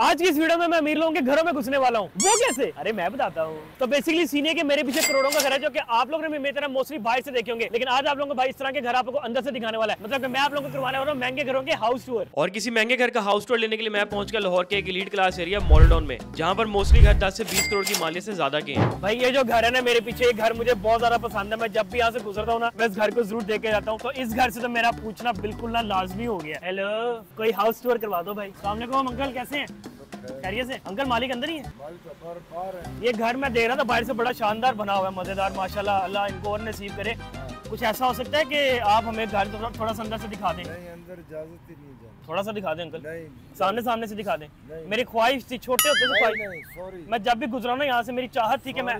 आज की इस वीडियो में मैं अमीर लोगों के घरों में घुसने वाला हूँ। वो कैसे? अरे मैं बताता हूँ। तो बेसिकली सीने के मेरे पीछे करोड़ों का घर है जो कि आप लोगों ने मेरी तरह मोस्टली बाहर से देखे होंगे। लेकिन आज आप लोगों को भाई इस तरह के घर आपको अंदर से दिखाने वाला है। मतलब मैं आप लोगों को करवाने वाला हूँ महँगे घरों के हाउस टूर और किसी महँगे घर का हाउस टूर लेने के लिए मैं पहुँच गया लाहौर के एक लीड क्लास एरिया मॉलडाउन में जहाँ पर मोस्टली घर दस से बीस करोड़ की मालियत से ज़्यादा के हैं। भाई ये जो घर है ना मेरे पीछे ये घर मुझे बहुत ज़्यादा पसंद है। मैं जब भी यहाँ से गुजरता हूँ ना मैं इस घर को ज़रूर देख के जाता हूँ। तो इस घर से तो मेरा पूछना बिल्कुल ना लाजमी हो गया। हेलो कोई हाउस टूर करवा दो भाई। सामने को अंकल कैसे हैं? खैरियत से? अंकल मालिक अंदर ही है? ये घर मैं देख रहा था बाहर से बड़ा शानदार बना हुआ है मज़ेदार माशाल्लाह अल्लाह इनको और नसीब करे। कुछ ऐसा हो सकता है कि आप हमें घर थोड़ा थोड़ा सा अंदर से दिखा दें? नहीं अंदर इजाज़त ही नहीं जाने थोड़ा सा दिखा दें अंकल? नहीं सामने सामने से दिखा दें। मेरी ख्वाहिश थी छोटे होते से ख्वाहिश। सॉरी मैं जब भी गुजरा ना यहाँ से मेरी चाहत थी कि मैं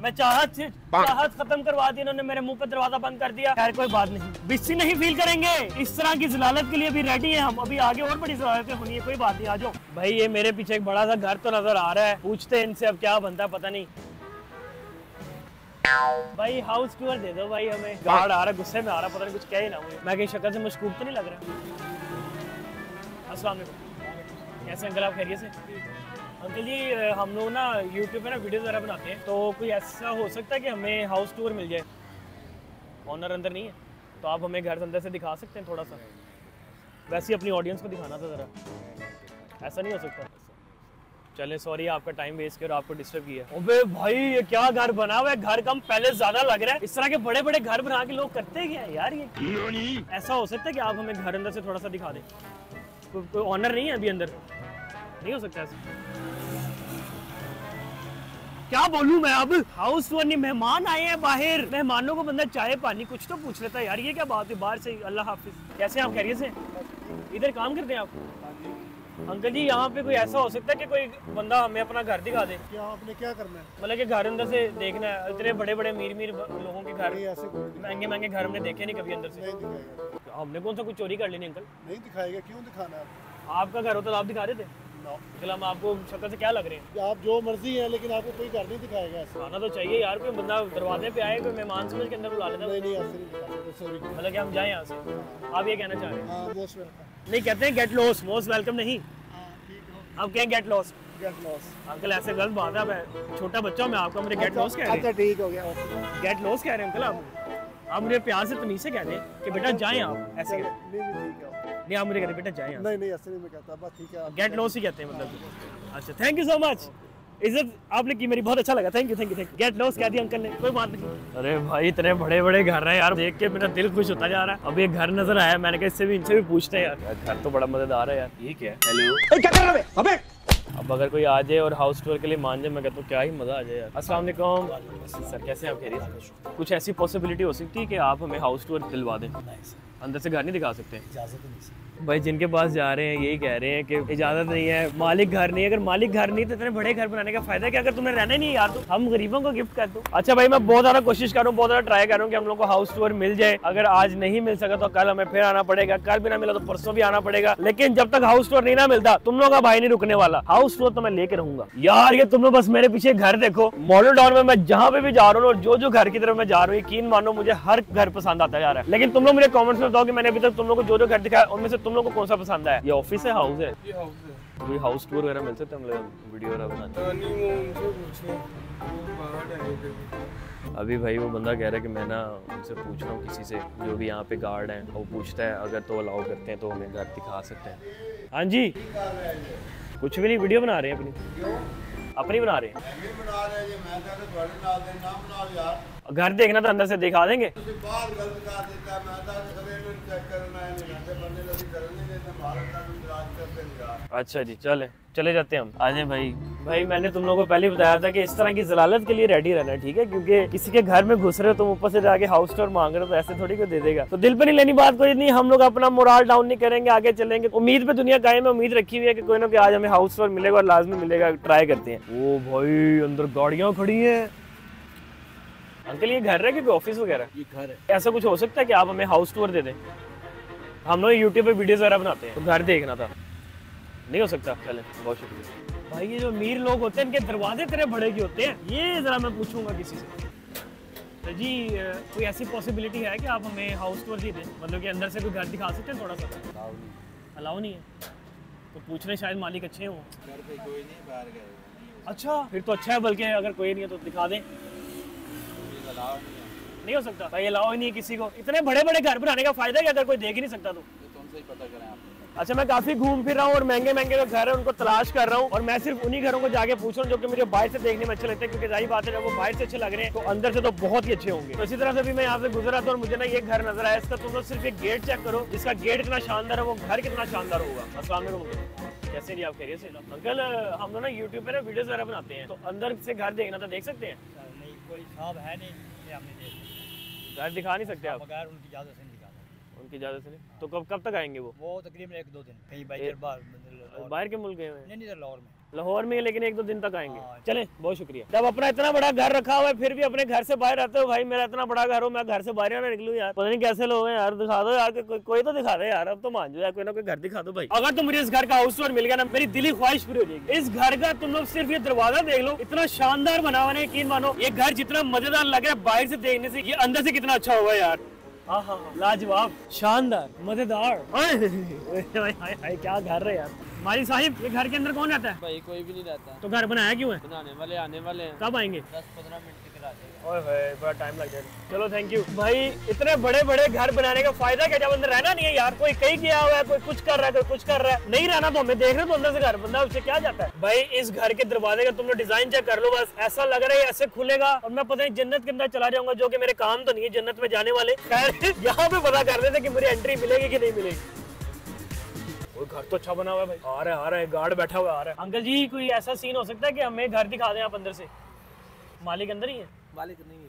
मैं चाहत थी चाहत खत्म करवा दी इन्होंने मेरे मुँह पे दरवाज़ा बंद कर दिया। खैर कोई बात नहीं। बिस्सी नहीं फील करेंगे। इस तरह की जलालत के लिए भी रेडी है हम। अभी आगे और बड़ी जलालतें होनी है कोई बात नहीं आ जाओ। भाई ये मेरे पीछे एक बड़ा सा घर तो नज़र आ रहा है। पूछते हैं इनसे अब क्या बनता है पता नहीं। भाई हाउस टूर दे दो भाई हमें। गार्ड आ रहा है गुस्से में आ रहा पता नहीं कुछ कह ही ना मुझे मैं कहीं शक्ल से मशकूक तो नहीं लग रहा। अस्सलाम कैसे अंकल आप खैरियत से? अंकल जी हम लोग ना यूट्यूब पे ना वीडियो वगैरह बनाते हैं तो कोई ऐसा हो सकता है कि हमें हाउस टूर मिल जाए? ऑनर अंदर नहीं है तो आप हमें घर अंदर से दिखा सकते हैं थोड़ा सा। वैसे ही अपनी ऑडियंस को दिखाना था ज़रा। ऐसा नहीं हो सकता। चले सॉरी आपका टाइम वेस्ट किया और आपको डिस्टर्ब किया। अबे भाई ये क्या घर बना हुआ है? घर कम पहले ज़्यादा लग रहा है। इस तरह के बड़े बड़े घर बना के लोग करते क्या है यार ये? ऐसा हो सकता है कि आप हमें घर अंदर से थोड़ा सा दिखा दें। को, कोई ऑनर नहीं है अभी अंदर? नहीं हो सकता ऐसा। क्या बोलूँ मैं अब? हाउस नहीं मेहमान आए हैं बाहर। मेहमानों को बंदा चाय पानी कुछ तो पूछ लेता है। यार ये क्या बात है? बाहर से अल्लाह हाफिज। कैसे आप? खैरियत से इधर काम करते हैं आप? अंकल जी यहाँ पे कोई ऐसा हो सकता है कि कोई बंदा हमें अपना घर दिखा दे? क्या आपने क्या करना है? मतलब कि घर अंदर से देखना है इतने बड़े बड़े मीर मीर लोगों के घर। ऐसे महँगे महँगे घर हमने देखे नहीं कभी अंदर से। नहीं हमने कौन सा कुछ चोरी कर लेनी अंकल? नहीं दिखाएगा क्यों दिखाना है? आपका घर होता तो आप दिखा थे अंकल हम आपको शक्ल से क्या लग रहे हैं? आप जो मर्ज़ी है लेकिन आपको कोई घर नहीं दिखाएगा खाना तो चाहिए यार कोई बंदा दरवाजे पे आए कोई मेहमान समझ के अंदर बुला लेता नहीं नहीं मतलब कि हम जाएँ यहाँ से। आप ये कहना चाह रहे हैं? हाँ नहीं कहते हैं गेट लॉस मोस्ट वेलकम नहीं। अब कहें get lost get lost uncle ऐसे गलत बात है मैं छोटा बच्चा हूँ मैं आपका मुझे गेट लॉस कह रहे अच्छा ठीक हो गया। गेट लॉस कह रहे हैं अंकल आप। आप मुझे प्यार से तमीज से कह रहे हैं कि बेटा जाएँ आप ऐसे नहीं नहीं ठीक है। नहीं आप मुझे कह रहे बेटा जाएँ नहीं नहीं ऐसे नहीं मैं कहता बस ठीक है गेट लॉस ही कहते हैं मतलब। अच्छा थैंक यू सो मच इज़्ज़त आपने की मेरी बहुत अच्छा लगा। Thank you thank you thank you get lost कह दिया अंकल ने। कोई बात नहीं। अरे भाई इतने बड़े बड़े घर हैं यार। देख के मेरा दिल खुश होता जा रहा है। अब ये घर नज़र आया मैंने कहा इससे भी इनसे भी पूछते हैं यार। घर तो बड़ा मज़ेदार है यार। ये क्या है? हेलो क्या कर रहे अबे? अब! अगर कोई आ जाए और हाउस टूर के लिए मान जाए मैं कहता हूँ क्या ही मज़ा आ जाए यार। अस्सलाम वालेकुम सर कैसे हैं आप? खैरियत से कुछ ऐसी पॉसिबिलिटी हो सकती है कि आप हमें हाउस टूर दिलवा दें? अंदर से घर नहीं दिखा सकते? इजाज़त नहीं भाई, जिनके पास जा रहे हैं, यही कह रहे हैं कि इजाज़त नहीं है। मालिक घर नहीं, अगर मालिक घर नहीं तो इतने बड़े घर बनाने का फ़ायदा क्या अगर तुम्हें रहना नहीं यार तो हम गरीबों को गिफ्ट कर दो। अच्छा भाई, मैं बहुत ज़्यादा कोशिश कर रहा हूँ, बहुत ज़्यादा ट्राई कर रहा हूँ कि हम लोग को हाउस टूर मिल जाए। अगर आज नहीं मिल सका तो कल हमें फिर आना पड़ेगा, कल भी ना मिला तो परसों भी आना पड़ेगा। लेकिन जब तक हाउस टूर नहीं ना मिलता, तुम लोग का भाई नहीं रुकने वाला। हाउस टूर तो मैं लेके रहूँगा। यार, ये तुम लोग बस मेरे पीछे घर देखो। मॉडल टाउन में मैं जहाँ पे भी जा रहा हूँ और जो जो घर की तरफ़ मैं जा रहा हूँ, यकीन मानो मुझे हर घर पसंद आता जा रहा है। लेकिन तुम लोग मुझे कमेंट्स में बताओ कि मैंने अभी तक तुम लोग को जो जो घर दिखाया, उनमें से तुम लोगों को कौन सा पसंद है? ये ऑफ़िस है हाउस है? ये हाउस टूर वगैरह मिल सकता तो हम लोग वीडियो वगैरह बनाते अभी भाई वो बंदा कह रहा है कि मैं ना उनसे पूछ रहा हूँ किसी से जो भी यहाँ पे गार्ड हैं वो पूछता है अगर तो अलाउ करते हैं तो हमें घर दिखा सकते हैं। हाँ जी। कुछ भी नहीं वीडियो बना रहे हैं अपनी। अपनी बना रहे हैं। घर देखना तो अंदर से दिखा देंगे। अच्छा जी चले चले जाते हैं हम। आज भाई। भाई मैंने तुम लोगों को पहले बताया था कि इस तरह की जलालत के लिए रेडी रहना ठीक है? क्योंकि किसी के घर में घुस रहे हो तुम ऊपर से जाके हाउस टोर मांग रहे हो तो ऐसे थोड़ी को दे देगा। तो दिल पर नहीं लेनी बात कोई नहीं हम लोग अपना मोराल डाउन नहीं करेंगे आगे चलेंगे। उम्मीद पे दुनिया कायम है उम्मीद रखी हुई है की कोई ना कोई आज हमें हाउस टोर मिलेगा और लाजमी मिलेगा ट्राई करते हैं। वो भाई अंदर गाड़िया खड़ी है। अंकल ये घर है कि कोई ऑफ़िस वगैरह? ये घर है। ऐसा कुछ हो सकता है कि आप हमें हाउस टूर दे दें? हम लोग यूट्यूब पे वीडियोस वगैरह बनाते हैं तो घर देखना था। नहीं हो सकता? चले बहुत शुक्रिया। भाई ये जो अमीर लोग होते हैं इनके दरवाजे इतने बड़े के होते हैं? ये जरा मैं पूछूँगा किसी से। तो जी कोई ऐसी पॉसिबिलिटी है कि आप हमें हाउस टूर दे दें? मतलब कि अंदर से कोई घर दिखा सकते हैं थोड़ा सा? अलाउ नहीं। है? तो पूछ रहे शायद मालिक अच्छे हों। घर पे कोई नहीं बाहर गए। अच्छा फिर तो अच्छा है बल्कि अगर कोई नहीं है तो दिखा दें। नहीं हो। सकता। भाई अलाउ ही नहीं है किसी को। इतने बड़े बड़े घर बनाने का फ़ायदा है अगर कोई देख ही नहीं सकता तो। ही आप। अच्छा मैं काफ़ी घूम फिर रहा हूँ और महँगे महँगे जो घर है उनको तलाश कर रहा हूँ और मैं सिर्फ़ उन्हीं घरों को जाके पूछ रहा हूँ जो कि मुझे बाहर से देखने में अच्छे लगते हैं क्योंकि ज़ाहिर बात है जब वो बाहर से अच्छे लग रहे हैं तो अंदर से तो बहुत ही अच्छे होंगे। तो इसी तरह से भी मैं यहाँ से गुजरा था और मुझे ना ये घर नज़र आया इसका तुम लोग सिर्फ़ एक गेट चेक करो जिसका गेट इतना शानदार है वो घर कितना शानदार होगा। असला कैसे जी आप कह रहे अंकल हम लोग ना यूट्यूब पे ना वीडियोस वगैरह बनाते हैं तो अंदर से घर देखना था देख सकते हैं? नहीं कोई साहब है नहीं। देख घर दिखा नहीं सकते आप? बगैर उनकी इजाज़त से नहीं दिखाता उनकी इजाज़त से नहीं? तो कब कब तक आएँगे वो? वो तकरीबन एक दो दिन कहीं बाहर बाहर के मुल्क गए हैं? नहीं नहीं लाहौर में। लाहौर में लेकिन एक दो दिन तक आएँगे। हाँ। चले बहुत शुक्रिया। जब अपना इतना बड़ा घर रखा हुआ है फिर भी अपने घर से बाहर रहते हो भाई? मेरा इतना बड़ा घर हो मैं घर से बाहर ना निकलूं यार। पता नहीं कैसे लोग हैं यार दिखा दो यार कोई कोई तो दिखा दे यार अब तो मान जाओ यार कोई ना कोई घर दिखा दो भाई। अगर तो मुझे इस घर का हाउस टूर मिल गया ना मेरी दिली ख्वाहिश पूरी हो जाएगी। इस घर का तुम लोग सिर्फ़ ये दरवाज़ा देख लो इतना शानदार बना हुआ है यकीन मानो ये घर जितना मज़ेदार लग रहा है बाहर से देखने से ये अंदर से कितना अच्छा होगा यार। हाँ हाँ हाँ, लाजवाब शानदार मज़ेदार। क्या घर है यार। माली साहिब ये घर के अंदर कौन रहता है? भाई कोई भी नहीं रहता। तो घर बनाया क्यों है? बनाने वाले आने वाले हैं। कब आएँगे? दस पंद्रह मिनट के बड़ा टाइम लग जाएगा। चलो थैंक यू भाई इतने बड़े बड़े घर बनाने का फ़ायदा क्या? जब अंदर रहना नहीं है यार कोई कहीं गया हुआ है कोई कुछ कर रहा है कोई कुछ कर रहा है। नहीं रहना तो हमें देख रहे तो अंदर से घर बंदा उससे क्या जाता है? भाई इस घर के दरवाजे का तुम लोग डिज़ाइन चेक कर लो बस। ऐसा लग रहा है ऐसे खुलेगा और मैं पता नहीं जन्नत के अंदर चला जाऊँगा जो की मेरे काम तो नहीं है जन्नत में जाने वाले। खैर यहाँ पे पता कर देते की मुझे एंट्री मिलेगी की नहीं मिलेगी। वो घर तो अच्छा बना हुआ है भाई। आ रहा है आ रहा है गार्ड बैठा हुआ आ रहा है। अंकल जी कोई ऐसा सीन हो सकता है कि हमें घर दिखा दें आप अंदर से? मालिक अंदर ही है? मालिक नहीं है।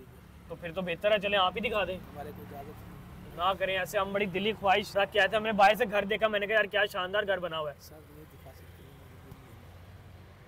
तो फिर तो बेहतर है चले आप ही दिखा दें। हमारे को इजाज़त नहीं ना करें ऐसे हम बड़ी दिली ख्वाहिश रख के आए थे हमने बाहर से घर देखा मैंने कहा यार क्या शानदार घर बना हुआ है सर नहीं दिखा सकते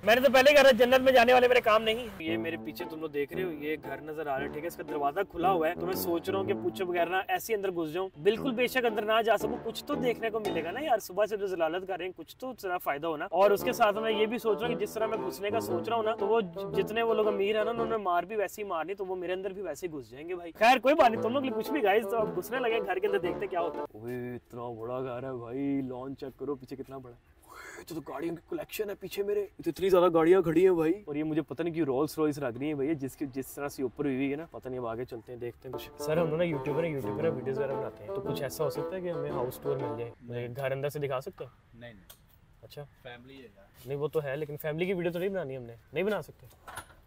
मैंने तो पहले कहा था जन्नत में जाने वाले मेरे काम नहीं ये मेरे पीछे तुम लोग देख रहे हो ये घर नज़र आ रहा है ठीक है? इसका दरवाज़ा खुला हुआ है तो मैं सोच रहा हूँ कि पूछो बगैर ना ऐसे अंदर घुस जाऊँ। बिल्कुल बेशक अंदर ना जा सकूँ कुछ तो देखने को मिलेगा ना यार सुबह से जो जलालत कर रहे हैं कुछ तो जरा फ़ायदा होना। और उसके साथ मैं ये भी सोच रहा हूँ कि जिस तरह मैं घुसने का सोच रहा हूँ ना तो वो जितने वो लोग अमीर है ना उन्होंने मार भी वैसे ही मारनी तो वो मेरे अंदर भी वैसे ही घुस जाएँगे भाई। खैर कोई बात नहीं तुम लोग कुछ भी गाइस तो अब घुसने लगे घर के अंदर देखते क्या होता है। इतना बड़ा घर है भाई लॉन चेक करो पीछे कितना बड़ा है। तो, तो गाड़ियों की कलेक्शन है पीछे मेरे। तो इतनी ज़्यादा गाड़ियाँ खड़ी हैं भाई। और ये मुझे पता नहीं क्यों रोल्स रॉयस लग रही है भैया जिसकी जिस तरह से ऊपर हुई है ना पता नहीं अब आगे चलते हैं देखते हैं कुछ। सर हम ना यूट्यूबर है यूट्यूबर है वीडियोस वगैरह बनाते हैं। तो कुछ ऐसा हो सकता है कि हमें हाउस टूर मिल जाए? मुझे घर अंदर से दिखा सकते हैं? नहीं नहीं। अच्छा। फैमिली है यार। नहीं वो तो है लेकिन फैमिली की वीडियो तो नहीं बनानी हमने। नहीं बना सकते?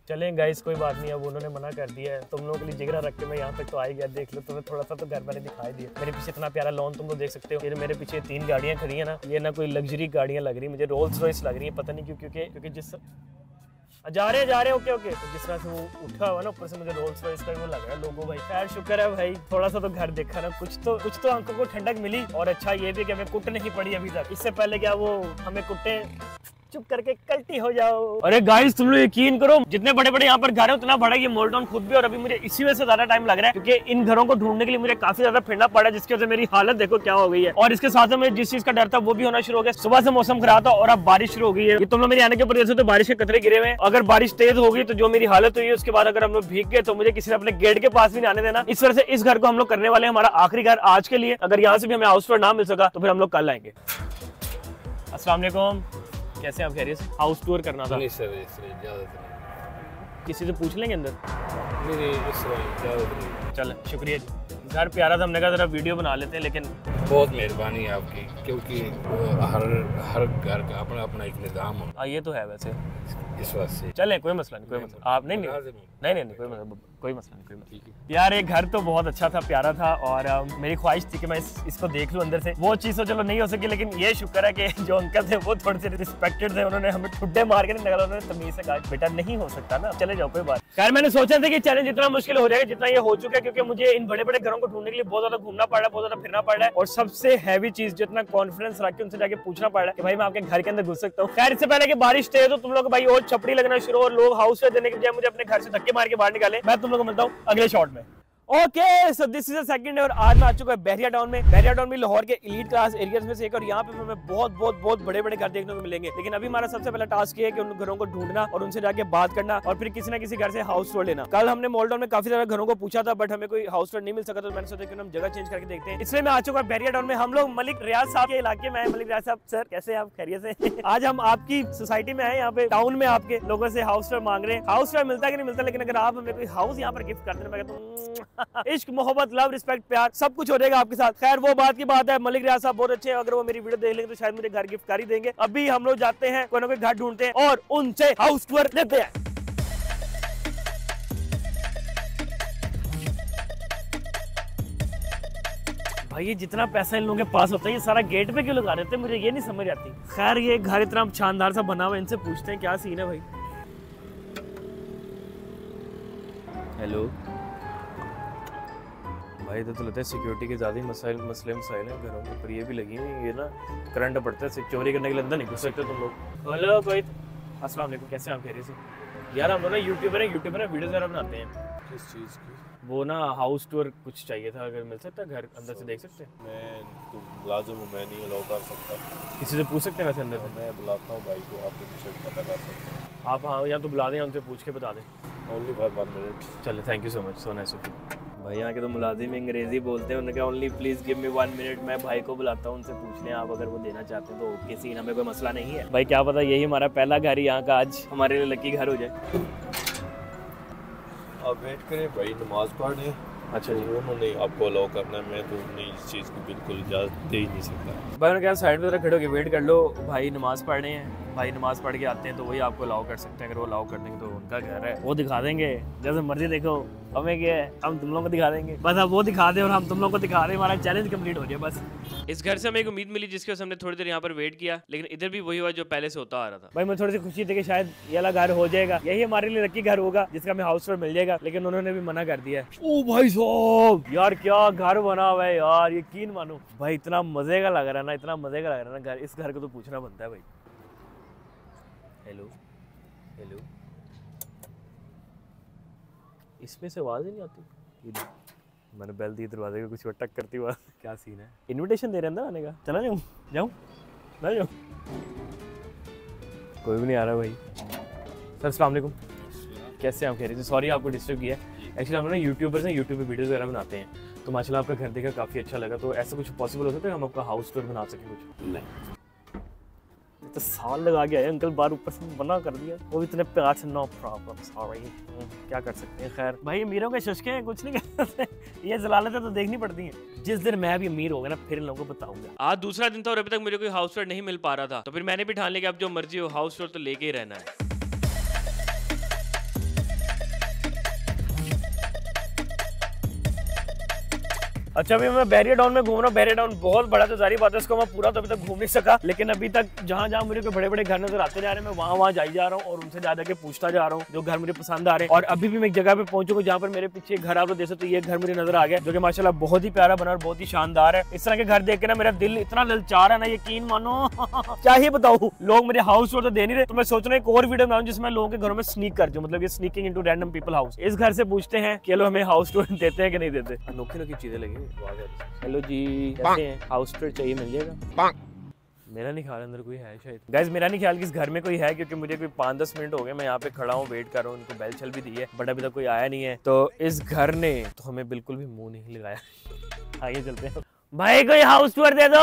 चलें गाइस कोई बात नहीं, अब उन्होंने मना कर दिया है। तुम लोगों के लिए जिगरा रख के मैं यहाँ तक तो आ ही गया, देख लो, तुम्हें थोड़ा सा तो घर मैंने दिखाई दिया। मेरे पीछे इतना प्यारा लॉन तुम लोग देख सकते हो। ये मेरे पीछे तीन गाड़ियाँ खड़ी है ना, ये ना कोई लग्जरी गाड़ियाँ लग रही, मुझे रोल्स रॉयस लग रही है, पता नहीं क्यों, क्योंकि क्योंकि जिस जा रहे हैं, जा रहे हैं, ओके ओके। तो जिस तरह से वो उठा हुआ ना, ऊपर से मुझे रोल्स रॉयस का वो लग रहा है लोगो भाई। खैर, शुक्र है भाई, थोड़ा सा तो घर देखा ना, कुछ तो कुछ तो आँखों को ठंडक मिली। और अच्छा ये भी कि हमें कुट नहीं पड़ी अभी तक। इससे पहले क्या वो हमें कुटे चुप करके कल्टी हो जाओ। अरे गाइस तुम लोग यकीन करो, जितने बड़े बड़े यहाँ पर घर है, उतना बड़ा ये मोल्टन खुद भी और अभी मुझे इसी वजह से ज़्यादा टाइम लग रहा है, क्योंकि इन घरों को ढूँढने के लिए मुझे काफ़ी ज़्यादा फिरना पड़ा, जिसकी वजह से मेरी हालत देखो क्या हो गई है। और इसके साथ मुझे जिस चीज़ का डर था, वो भी होना शुरू हो गया। सुबह से मौसम खराब था और अब बारिश शुरू हो गई है। तुम लोग मेरे आने के ऊपर तो बारिश के कतरे गिरे हुए अगर बारिश तेज होगी तो जो मेरी हालत हुई उसके बाद अगर हम लोग भीग गए तो मुझे किसी ने अपने गेट के पास भी आने देना। इस वजह से इस घर को हम लोग करने वाले हमारा आखिरी घर आज के लिए। अगर यहाँ से भी हमें हाउस पर ना मिल सका तो फिर हम लोग कल आएँगे। वालेकुम। कैसे आप कह रहे हैं? हाउस टूर करना था। नहीं सर ज़्यादा इजाज़त नहीं। किसी से पूछ लेंगे अंदर? नहीं नहीं इस नहीं। चल शुक्रिया जी। घर प्यारा था हमने कहा जरा वीडियो बना लेते हैं लेकिन बहुत मेहरबानी है आपकी क्योंकि हर हर घर का अपना अपना एक निज़ाम होता हाँ। ये तो है वैसे। है इस वास्ते चले कोई मसला नहीं कोई मसला आप नहीं नहीं नहीं नहीं नहीं कोई मसला कोई मसला नहीं कोई मसला। यार ये घर तो बहुत अच्छा था प्यारा था और मेरी ख्वाहिश थी कि मैं इस, इसको देख लूँ अंदर से। वो चीज़ तो चलो नहीं हो सकी लेकिन ये शुक्र है कि जो अंकल थे वो थोड़े से रिस्पेक्टेड थे उन्होंने हमें ठुड्डे मार के नहीं निकाला उन्होंने तमीज से कहा बेटा नहीं हो सकता ना चले जाओ कोई बात खैर मैंने सोचा था कि चैलेंज इतना मुश्किल हो जाएगा जितना ये हो चुका है क्योंकि मुझे इन बड़े बड़े घरों को ढूँढने के लिए बहुत ज़्यादा घूमना पड़ रहा है, बहुत ज़्यादा फिरना पड़ रहा है और सबसे हैवी चीज़ जितना कॉन्फिडेंस रख के उनसे जाके पूछना पड़ रहा है कि भाई मैं आपके घर के अंदर घुस सकता हूँ। खैर से पहले की बारिश तेज तो तुम लोग भाई और छपड़ी लगना शुरू और लोग हाउस में देने के बजाय मुझे अपने घर से धक्के मार के बाहर निकाले। मैं तुम लोग को मिलता हूँ अगले शॉर्ट में। Okay so this is second और आज मैं आ चुका है बहरिया टाउन में। बहरिया टाउन में लाहौर के इलीट क्लास एरियाज़ में से एक और यहाँ पे हमें बहुत बहुत बहुत बड़े बड़े घर देखने को मिलेंगे। लेकिन अभी हमारा सबसे पहला टास्क ये है कि उन घरों को ढूंढना और उनसे जाके बात करना और फिर किसी ना किसी घर से हाउस टूर लेना। कल हमने मॉल टाउन में काफ़ी सारे घरों को पूछा था बट हमें कोई हाउस टूर नहीं मिल सका तो मैंने सोचा कि हम जगह चेंज करके देखते हैं। इसलिए मैं आ चुका हूँ बहरिया टाउन में। हम लोग मलिक रियाज साहब के इलाके में मलिक रियाज साहब सर कैसे आप? खैरियत से? आज हम आपकी सोसाइटी में है यहाँ पे टाउन में आपके लोगों से हाउस टूर मांग रहे हैं। हाउस टूर मिलता कि नहीं मिलता, लेकिन अगर आप हमें कोई हाउस यहाँ पर गिफ्ट करते हैं मैं कहता हूँ इश्क, मोहब्बत, लव, रिस्पेक्ट, प्यार, सब कुछ हो जाएगा आपके साथ। खैर, वो बात की बात है। मलिक रियाज साहब बहुत अच्छे हैं। अगर वो मेरी वीडियो देख लेंगे तो शायद मुझे घर गिफ्ट कर ही देंगे। अभी हम लोग जाते हैं, कोई ना कोई घर ढूंढते हैं और उनसे हाउस टूर लेते हैं। भाई, ये जितना पैसा इन लोगों के पास होता है, ये सारा गेट पे क्यों लगा देते हैं? मुझे ये नहीं समझ आती। खैर, ये घर इतना शानदार सा बना हुआ इनसे पूछते हैं क्या सीन है भाई। हेलो भाई तो, तो लगता है सिक्योरिटी के ज़्यादा ही मसाइल मसले मसाइल हैं घरों के ऊपर ये भी लगी हुई ये ना करंट पड़ता है चोरी करने के लिए अंदर नहीं घुस सकते तुम लोग। हेलो कोई अस्सलाम वालेकुम कैसे हैं आप? कह रहे से? यार हम लोग ना यूट्यूबर हैं यूट्यूबर हैं वीडियोज़ वगैरह बनाते हैं। किस चीज़ की? वो ना हाउस टूर कुछ चाहिए था अगर मिल सकता घर अंदर से देख सकते हैं? मैं तो मुलाजिम हूँ मैं नहीं अलाउ कर सकता। किसी से पूछ सकते हैं वैसे अंदर से? मैं बुलाता हूँ भाई को आपके पीछे पता कर सकते हैं। आप हाँ या तो बुला दें उनसे पूछ के बता दें। ओनली फॉर वन मिनट चले thank you so much so nice भाई यहाँ के तो मुलाजिम अंग्रेज़ी बोलते हैं उन्होंने कहा only please give me one minute मैं भाई को बुलाता हूँ उनसे पूछ लें आप अगर वो देना चाहते हैं तो ओके सीन हमें कोई मसला नहीं है। भाई क्या पता यही हमारा पहला घर ही यहाँ का आज हमारे लिए लकी घर हो जाए। आप वेट करें भाई नमाज़ पढ़ें। अच्छा जी। उन्होंने आपको अलाउ करना मैं तो उन्हें इस चीज़ को बिल्कुल इजाज़त दे ही नहीं सकता। भाई उन्होंने कहा साइड जरा खड़े होकर वेट कर लो भाई नमाज़ पढ़ रहे हैं। भाई नमाज़ पढ़ के आते हैं तो वही आपको अलाउ कर सकते हैं। अगर वो अलाउ कर देंगे तो उनका घर है। वो दिखा देंगे। जैसे मर्ज़ी देखो हमें क्या है? हम तुम लोगों को दिखा देंगे। बस अब वो दिखा दे और हम तुम लोगों को दिखा दें हमारा चैलेंज कंप्लीट हो जाए बस। इस घर से हमें एक उम्मीद मिली जिसके हमने थोड़ी देर यहाँ पर वेट किया लेकिन इधर भी वही हुआ जो पहले से होता आ रहा था। भाई मुझे थोड़ी सी खुशी थी कि शायद ये वाला घर हो जाएगा। यही हमारे लिए लकी घर होगा जिसका हमें हाउस टूर मिल जाएगा। लेकिन उन्होंने भी मना कर दिया ओ भाई साहब! यार क्या घर बना हुआ है यार? यकीन मानो। भाई इतना मज़े का लग रहा है ना इतना मज़े का लग रहा है ना घर। इस घर को तो पूछना बनता है भाई। हेलो हेलो इसमें से आवाज़ ही नहीं आती। मैंने बेल दी दरवाजे को कुछ टक करती हुआ क्या सीन है? इनविटेशन दे रहे हैं अंदर आने का। चला जाऊँ? जाऊँ? ना जाऊँ? कोई भी नहीं आ रहा भाई। सर अस्सलाम वालेकुम। कैसे हैं आप? कह रहे थे सॉरी आपको डिस्टर्ब किया एक्चुअली हम ना यूट्यूबर्स हैं यूट्यूब पे वीडियोस वगैरह बनाते हैं। तो माशाल्लाह आपका घर देखा काफ़ी अच्छा लगा। तो ऐसा कुछ पॉसिबल हो सकता है हम आपका हाउस टूर बना सकें कुछ? नहीं। तो साल लगा के आए अंकल बार ऊपर से मना कर दिया। वो इतने प्यार से नो प्रॉब्लम सॉरी क्या कर सकते हैं, खैर। भाई, अमीरों के शशके हैं, कुछ नहीं कर सकते। ये जलालतें तो देखनी पड़ती हैं। जिस दिन मैं भी अमीर होगा ना, फिर लोगों को बताऊँगा। आज दूसरा दिन था और अभी तक मुझे कोई हाउस वेयर नहीं मिल पा रहा था। तो फिर मैंने भी ठान लिया कि अब जो मर्ज़ी हो हाउस वेयर तो लेके ही रहना है। अच्छा अभी मैं बैरियर डाउन में घूम रहा हूँ। बैरियर डाउन बहुत बड़ा तो जारी बात है, इसको मैं पूरा तो अभी तक घूम नहीं सका। लेकिन अभी तक जहाँ जहाँ मुझे बड़े बड़े घर नज़र आते जा रहे हैं, मैं वहाँ वहाँ जाई जा रहा हूँ और उनसे जा जाके पूछता जा रहा हूँ, जो घर मुझे पसंद आ रहे हैं। और अभी भी मैं एक जगह पे पहुंचूँगा जहाँ पर मेरे पीछे घर आप देख सकते ये घर मुझे नज़र आ गया, जो कि माशाल्लाह बहुत ही प्यारा बना और बहुत ही शानदार है। इस तरह के घर देख के ना मेरा दिल इतना ललचार है ना, यकीन मानो। क्या ही बताऊँ, लोग मेरे हाउस टूर तो दे नहीं रहे तो मैं सोच रहा हूँ एक और वीडियो बनाऊँ जिसमें लोगों के घरों में स्नीक कर दूँ मतलब ये sneaking into random people house इस घर से पूछते हैं कि लोग हमें हाउस टूर देते हैं कि नहीं देते? अनोखी अनोखी चीज़ें लगी। हेलो जी। कैसे हैं? हाउस टूर चाहिए मिल जाएगा? मेरा नहीं ख्याल अंदर कोई है शायद। गैस मेरा नहीं ख्याल कि इस घर में कोई है क्योंकि मुझे कोई पाँच दस मिनट हो गए मैं यहाँ पे खड़ा हूँ वेट कर रहा हूँ उनको बेल चल भी दी है बट अभी तक कोई आया नहीं है। तो इस घर ने तो हमें बिल्कुल भी मुँह नहीं लगाया आइए चलते हैं। भाई कोई हाउस टूर दे। दो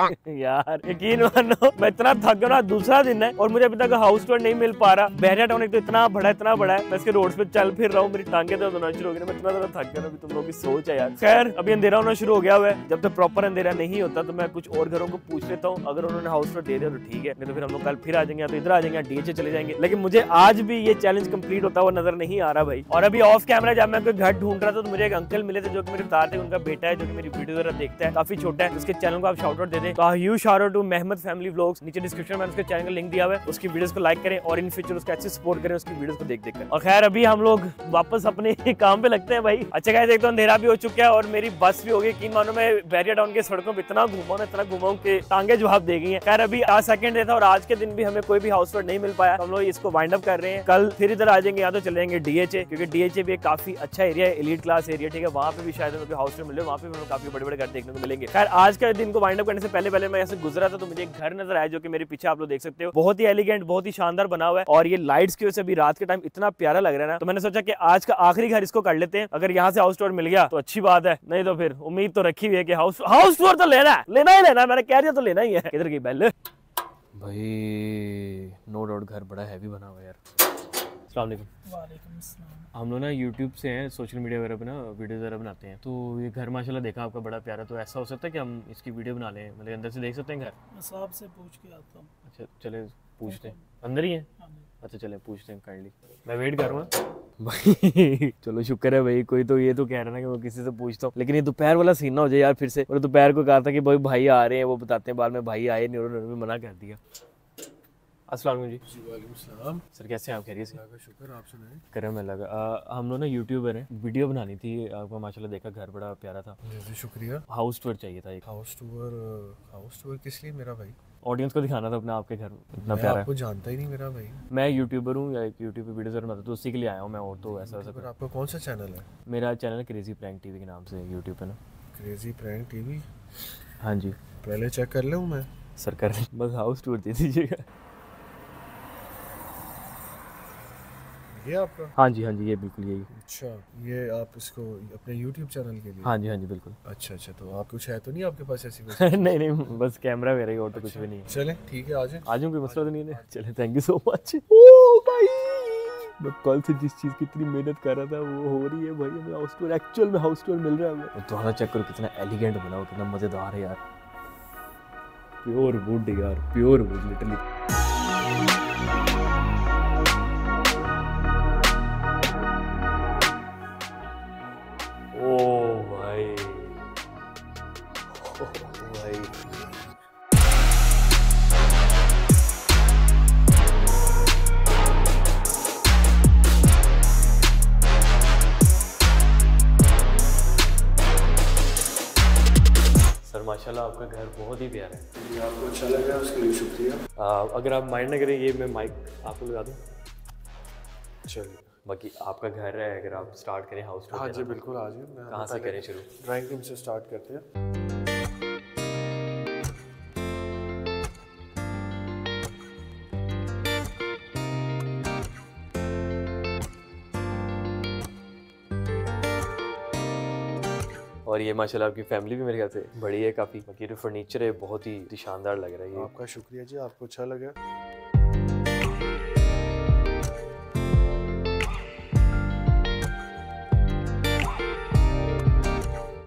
यार यकीन मानो मैं इतना थक गया ना दूसरा दिन है और मुझे अभी तक हाउस टूर नहीं मिल पा रहा। बहरिया टाउन एक तो इतना बड़ा इतना बड़ा है मैं इसके रोड पे चल फिर रहा हूँ मेरी टांगे दर्द होना शुरू हो गई मैं इतना ज़्यादा थक गया अभी तुम लोगों की सोच है यार। खैर अभी अंधेरा होना शुरू हो गया हुआ है जब तक प्रॉपर अंधेरा नहीं होता तो मैं कुछ और घरों को पूछ लेता हूँ अगर उन्होंने हाउस टूर दे दिया तो ठीक है नहीं तो फिर हम लोग कल फिर आ जाएँगे तो इधर आ जाएँगे डीएचए चले जाएँगे। लेकिन मुझे आज भी ये चैलेंज कंप्लीट होता हुआ नज़र नहीं आ रहा भाई। और अभी ऑफ़ कैमरा जब मैं कोई घर ढूंढ रहा था तो मुझे एक अंकल मिले थे जो कि मेरे बता थे उनका बेटा है जो कि मेरी वीडियो तरफ़ देखता है। काफ़ी छोटा है उसके चैनल को आप शाउट आउट दे दें। तो huge shout to Mehmed family vlogs नीचे डिस्क्रिप्शन में उसके चैनल का लिंक दिया हुआ है। उसकी वीडियोस को लाइक करें और इन फ्यूचर उसका अच्छे सपोर्ट करें उसकी वीडियोस को देख देख और खैर अभी हम लोग वापस अपने काम पे लगते हैं भाई। अच्छा गाइस एक तो अंधेरा भी हो चुका है और मेरी बस भी हो गई। मानो मैं बैरिया टाउन के सड़कों पर इतना घुमा हूँ, इतना घुमा हूँ कि टांगे जवाब दे गई हैं। खैर अभी आज सेकंड डे था और आज के दिन भी हमें कोई भी हाउस नहीं मिल पाया। हम लोग इसको वाइंड अप कर रहे हैं। कल फिर इधर आ जाएँगे या तो चले जाएँगे डीएचए क्योंकि डीएचए भी एक काफ़ी अच्छा एरिया है एलिट क्लास एरिया ठीक है। वहाँ पे भी शायद हाउस में मिले वहाँ पे भी काफ़ी बड़े बड़े घर देखने को मिलेंगे। खैर आज के दिन को वाइंड अप करने से पहले पहले मैं ऐसे गुजरा था तो मुझे एक घर नज़र आया जो कि मेरे पीछे आप लोग देख सकते हो। बहुत ही एलिगेंट बहुत ही शानदार बना हुआ है और ये लाइट्स की वजह से अभी रात के टाइम इतना प्यारा लग रहा है ना। तो मैंने सोचा कि आज का आखिरी घर इसको कर लेते हैं। अगर यहाँ से हाउस टूर मिल गया तो अच्छी बात है। नहीं तो फिर उम्मीद तो रखी हुई है कि हाउस हाउस टूर तो लेना है। लेना ही लेना मैंने कह दिया तो लेना ही है। किधर की बेल? भाई नो डाउट घर बड़ा हैवी बना हुआ है यार। हम लोग ना यूट्यूब से हैं सोशल मीडिया वगैरह पे ना वीडियो वगैरह बनाते हैं। तो ये घर माशाल्लाह देखा आपका बड़ा प्यारा तो ऐसा हो सकता है कि हम इसकी वीडियो बना लें मतलब अंदर से देख सकते हैं घर? मैं साहब से पूछ के आता हूँ। अच्छा चले पूछते हैं। अंदर ही है? हाँ अच्छा चले पूछते हैं काइंडली मैं वेट कर रहा हूँ भाई चलो शुक्र है भाई कोई तो ये तो कह रहा ना कि मैं किसी से पूछता हूँ। लेकिन ये दोपहर वाला सीन ना हो जाए यार फिर से। और दोपहर को कहा था कि भाई भाई आ रहे हैं वो बताते हैं बाद में भाई आए नहीं उन्होंने मना कर दिया। अस्सलाम वालेकुम जी। वालेकुम सलाम। सर कैसे हैं? आप खैरियत से? का शुक्र आप सुनाएँ? करम है लगा आ, हम लोग ना यूट्यूबर हैं। वीडियो बनानी थी आपका माशाल्लाह देखा घर बड़ा प्यारा था। जी जी शुक्रिया। हाउस टूर चाहिए था एक। हाउस टूर हाउस टूर किस लिए? मेरा भाई। ऑडियंस को दिखाना था अपना आपके घर इतना मैं प्यारा आपको जानता ही नहीं मेरा भाई। मैं यूट्यूबर हूँ या यूट्यूब पे वीडियोस बनाता हूँ तो उसी के लिए आया हूँ मैं और तो ऐसा पर आपका कौन सा चैनल है? मेरा चैनल क्रेजी प्रैंक टीवी के नाम से यूट्यूब पे ना। क्रेजी प्रैंक टीवी हाँ जी। पहले चेक कर लूँ मैं? सर कर बस हाउस टूर दे दीजिएगा। ये आपका? हाँ जी हाँ जी ये बिल्कुल यही अच्छा ये आप इसको अपने यूट्यूब चैनल के लिए? हाँ जी हाँ जी बिल्कुल। अच्छा अच्छा तो आप कुछ है तो नहीं आपके पास ऐसी कुछ नहीं नहीं बस कैमरा मेरा ही और तो कुछ भी नहीं चले ठीक है आ जाए। आज कोई मसला तो नहीं है? चले थैंक यू सो मच ओ भाई! मैं कल से जिस चीज़ की इतनी मेहनत कर रहा था वो हो रही है भाई हमें हाउस टूर एक्चुअल में हाउस टूर मिल रहा है हमें। दोबारा चेक करो कितना एलिगेंट बना हो कितना मज़ेदार है यार। प्योर वुड यार प्योर वुड लिटरली आपका घर बहुत ही प्यारा है। आपको अच्छा लगा उसके लिए शुक्रिया। अगर आप माइंड ना करें ये मैं माइक आपको लगा दूँ? चलिए। बाकी आपका घर है अगर आप स्टार्ट करें हाउस हाँ जी बिल्कुल आ जाइए मैं कहाँ से करें शुरू? ड्राइंग रूम से स्टार्ट करते हैं। और ये माशाल्लाह आपकी फैमिली भी मेरे ख्याल से बड़ी है काफ़ी। बाकी जो फर्नीचर है, बहुत ही शानदार लग रहा है ये। आपका शुक्रिया जी, आपको अच्छा लगा।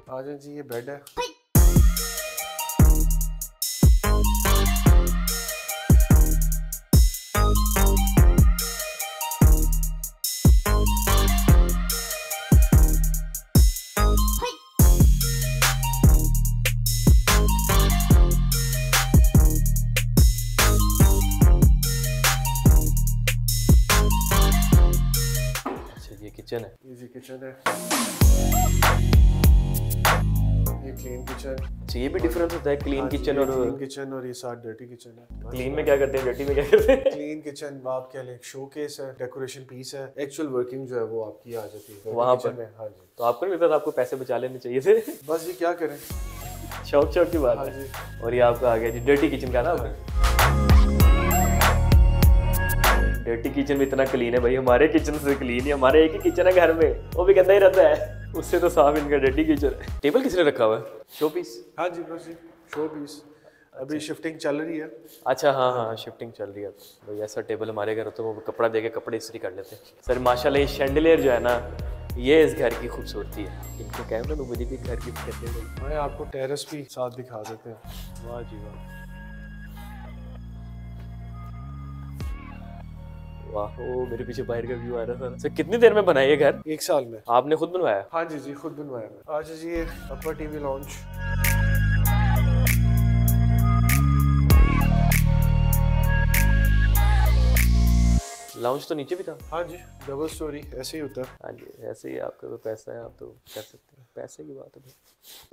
आ जी, ये बेड है। किचन है। ये जी किचन है। ये क्लीन किचन अच्छा ये भी डिफरेंस होता है क्लीन किचन और क्लीन किचन और ये साथ डर्टी किचन है। क्लीन में क्या करते हैं? डर्टी में क्या करते हैं? क्लीन किचन आप कह लें शो केस है डेकोरेशन पीस है। एक्चुअल वर्किंग जो है वो आपकी आ जाती है। वहाँ पर? में हाँ जी। तो आपको नहीं लगता आपको पैसे बचा लेने चाहिए थे? बस ये क्या करें? शौक शौक की बात हाँ है। और ये आपका आ गया जी डर्टी किचन का ना डर्टी किचन भी इतना क्लीन है भाई हमारे किचन से क्लीन है हमारे एक ही किचन है घर में वो भी गंदा ही रहता है। उससे तो साफ़ इनका डर्टी किचन है। टेबल किसने रखा हुआ है? शो पीस हाँ जी बस जी शो पीस अभी शिफ्टिंग चल रही है। अच्छा हाँ हाँ शिफ्टिंग चल रही है। भाई ऐसा टेबल हमारे घर होता है वो कपड़ा दे के कपड़े इस्त्री कर लेते हैं। सर माशाल्लाह ये शैंडलियर जो है ना ये इस घर की खूबसूरती है। इनको कैमरा तो मुझे भी घर की मैं आपको टेरेस भी साथ दिखा देते हैं। वाह जी वाह। वाह मेरे पीछे बाहर का व्यू आ रहा था। सर कितनी देर में बनाया घर? एक साल में। आपने खुद बनवाया? हाँ जी जी खुद बनवाया आज जी अपर टीवी लॉन्च लाउंज तो नीचे भी था? हाँ जी डबल स्टोरी ऐसे ही होता है। हाँ जी ऐसे ही आपका तो पैसा है आप तो कर सकते हैं। पैसे की बात है।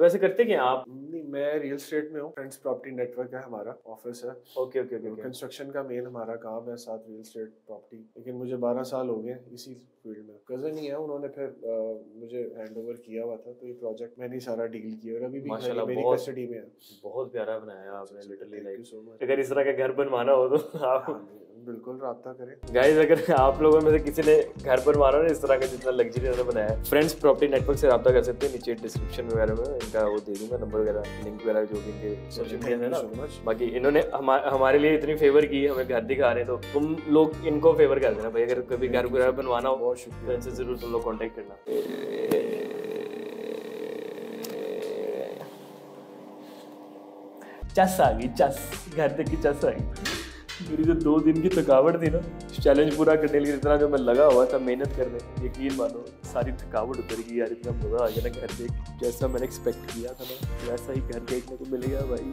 वैसे करते क्या आप? नहीं मैं रियल स्टेट में हूँ फ्रेंड्स प्रॉपर्टी नेटवर्क है हमारा ऑफ़िस है। ओके ओके ओके कंस्ट्रक्शन का मेन हमारा काम है साथ रियल स्टेट प्रॉपर्टी लेकिन मुझे 12 साल हो गए इसी फ़ील्ड में। कज़न ही है उन्होंने फिर अ, मुझे हैंड ओवर किया हुआ था तो ये प्रोजेक्ट मैंने ही सारा डील किया और अभी भी मेरी बहुत- कस्टडी में है। बहुत प्यारा बनाया आपने लिटरली लाइक सो मच अगर इस तरह का घर बनवाना हो तो आप हाँ बिल्कुल रब्ता करें। गाइस अगर आप लोगों में से किसी ने घर पर हो ना इस तरह का जितना लग्जरी बनाया है फ्रेंड्स प्रॉपर्टी नेटवर्क से रब्ता कर सकते हैं। नीचे डिस्क्रिप्शन वगैरह में इनका वो दे दूँगा नंबर वगैरह लिंक वगैरह जो भी इनके सोशल मीडिया ना। बाकी इन्होंने हमा, हमारे लिए इतनी फेवर की हमें घर दिखा रहे तो तुम लोग इनको फेवर कर देना। भाई अगर कभी घर वगैरह बनवाना हो बहुत तो शुक्रिया इनसे ज़रूर तुम लोग कॉन्टेक्ट करना। चस आ गई चस। घर तक की चस आ गई। मेरी जो दो दिन की थकावट थी ना चैलेंज पूरा करने के लिए इतना जो मैं लगा हुआ था मेहनत करने यकीन मानो सारी थकावट उतर गई यार इतना मज़ा आ गया ना घर देख जैसा मैंने एक्सपेक्ट किया था ना वैसा ही घर देखने को मिल गया भाई।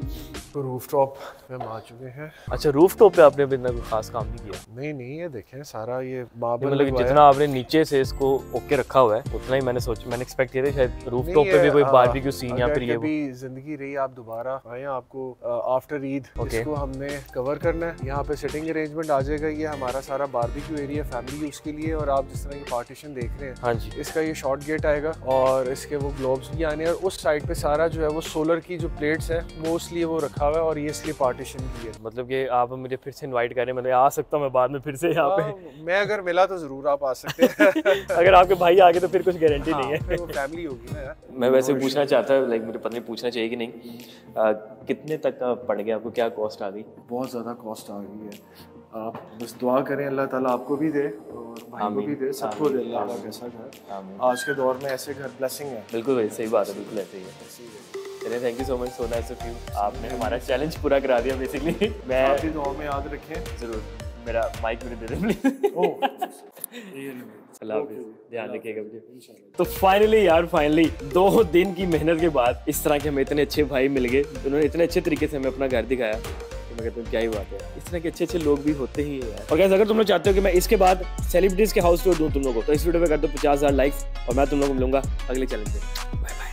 तो रूफ टॉप पे हम आ चुके हैं। अच्छा रूफ टॉप पे आपने अभी इतना कोई खास काम नहीं किया? नहीं नहीं ये देखें सारा ये ये मतलब जितना आपने नीचे से इसको ओके रखा हुआ है उतना ही मैंने सोचा मैंने एक्सपेक्ट किया था शायद रूफ टॉप पे भी कोई बारबेक्यू सीन या फिर ये ज़िंदगी रही आप दोबारा आए आपको आफ्टर ईद. इसको हमने कवर करना है। यहाँ पे सिटिंग अरेंजमेंट आ जाएगा ये हमारा सारा बारबेक्यू एरिया फैमिली यूज़ के लिए और आप जिस तरह की पार्टीशन देख रहे हैं हाँ जी। इसका ये शॉर्ट गेट आएगा और इसके वो ग्लोब्स भी आने और उस साइड पे सारा जो है वो सोलर की जो प्लेट्स है मोस्टली वो रखा हुआ है और ये इसलिए पार्टीशन की है। मतलब कि आप मुझे फिर से इनवाइट करें मतलब आ सकता हूँ मैं बाद में फिर से यहाँ पे। हाँ, मैं अगर मिला तो ज़रूर आप आ सकते हैं। अगर आपके भाई आगे तो फिर कुछ गारंटी नहीं है। हाँ, फिर वो फैमिली होगी ना मैं वैसे पूछना चाहता लाइक मुझे पता नहीं पूछना चाहिए कि नहीं? आ, कितने तक का पड़ गया? आपको क्या कॉस्ट आ गई? बहुत ज़्यादा कॉस्ट आ गई है। आप बस दुआ करें अल्लाह ताला आपको भी दे और भाई को भी दे सबको दे अल्लाह। कैसा घर। आज के दौर में ऐसे घर ब्लेसिंग है। बिल्कुल भाई सही बात है बिल्कुल ऐसे ही है। चलिए thank you so much so nice of you आपने हमारा चैलेंज पूरा करा दिया बेसिकली मैं आप भी दुआ में याद रखें। ज़रूर मेरा माइक मुझे दे दे प्लीज़ अल्लाह ध्यान रखिएगा मुझे। तो फाइनली यार फाइनली दो दिन की मेहनत के बाद इस तरह के हमें इतने अच्छे भाई मिल गए। उन्होंने इतने अच्छे तरीके से हमें अपना घर दिखाया। कि मैं कहता हूँ क्या ही बात है। इस तरह के अच्छे अच्छे लोग भी होते ही हैं यार। और कैसे अगर तुम लोग चाहते हो कि मैं इसके बाद सेलिब्रिटीज के हाउस टूर दूँ तुम लोगों को तो इस वीडियो पे कर दो पचास हज़ार लाइक्स और मैं तुम लोगों को मिलूँगा अगले चैलेंज पे।